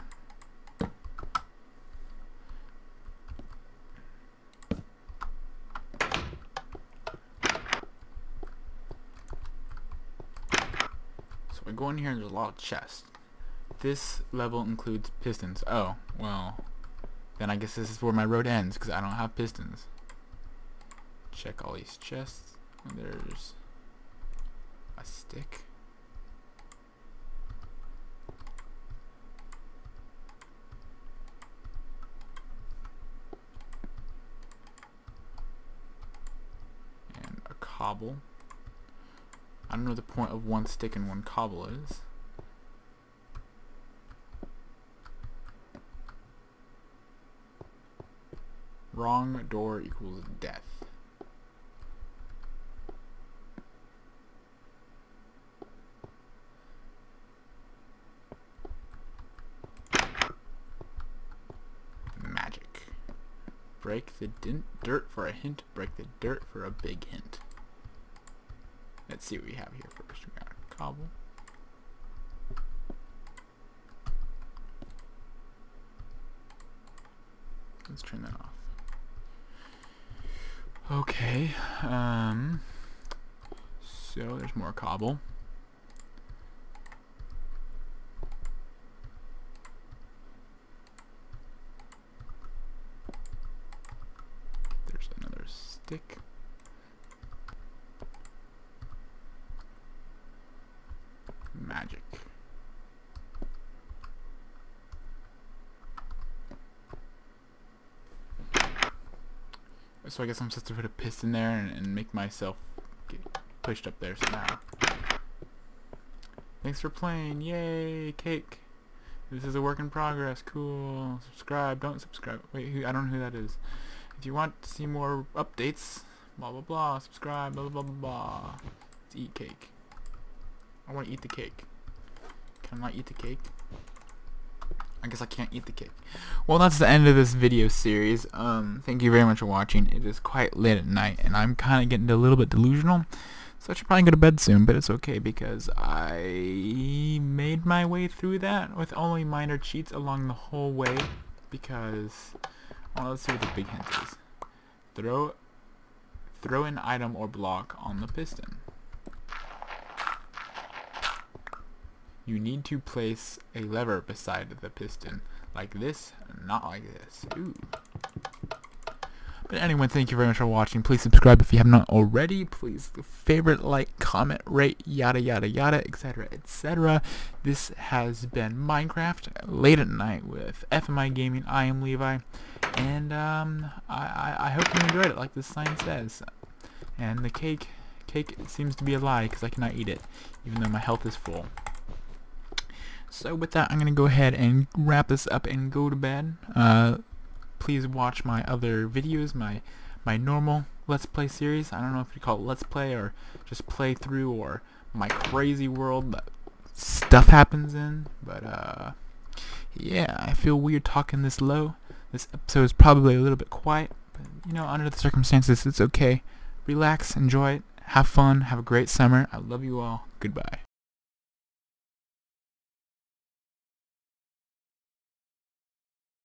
Go in here and there's a lot of chests. This level includes pistons. Oh, well, then I guess this is where my road ends because I don't have pistons. Check all these chests. There's a stick. And a cobble. I don't know the point of one stick and one cobble is. Wrong door equals death. Magic. Break the dirt for a hint. Break the dirt for a big hint. Let's see what we have here first. We got cobble. Let's turn that off. Okay. Um. So there's more cobble. There's another stick. Magic. So I guess I'm supposed to put a piston there and, and make myself get pushed up there somehow. Thanks for playing. Yay, cake. This is a work in progress. Cool. Subscribe. Don't subscribe. Wait, who, I don't know who that is. If you want to see more updates, blah blah blah, subscribe, blah blah blah blah. Let's eat cake. I want to eat the cake. Can I not eat the cake? I guess I can't eat the cake. Well, that's the end of this video series. Um, thank you very much for watching. It is quite late at night, and I'm kind of getting a little bit delusional. So I should probably go to bed soon, but it's okay because I made my way through that with only minor cheats along the whole way. Because, well, let's see what the big hint is. Throw, throw an item or block on the piston. You need to place a lever beside the piston, like this, not like this. Ooh. But anyway, thank you very much for watching. Please subscribe if you have not already. Please favorite, like, comment, rate, yada yada yada, etc. etc. This has been Minecraft late at night with FMI Gaming. I am Levi, and um, I, I, I hope you enjoyed it, like the sign says. And the cake, cake seems to be a lie because I cannot eat it, even though my health is full. So with that, I'm going to go ahead and wrap this up and go to bed. Uh, please watch my other videos, my my normal Let's Play series. I don't know if you call it Let's Play or just play through or my crazy world that stuff happens in. But uh, yeah, I feel weird talking this low. This episode is probably a little bit quiet, but you know, under the circumstances, it's okay. Relax, enjoy it, have fun, have a great summer. I love you all. Goodbye.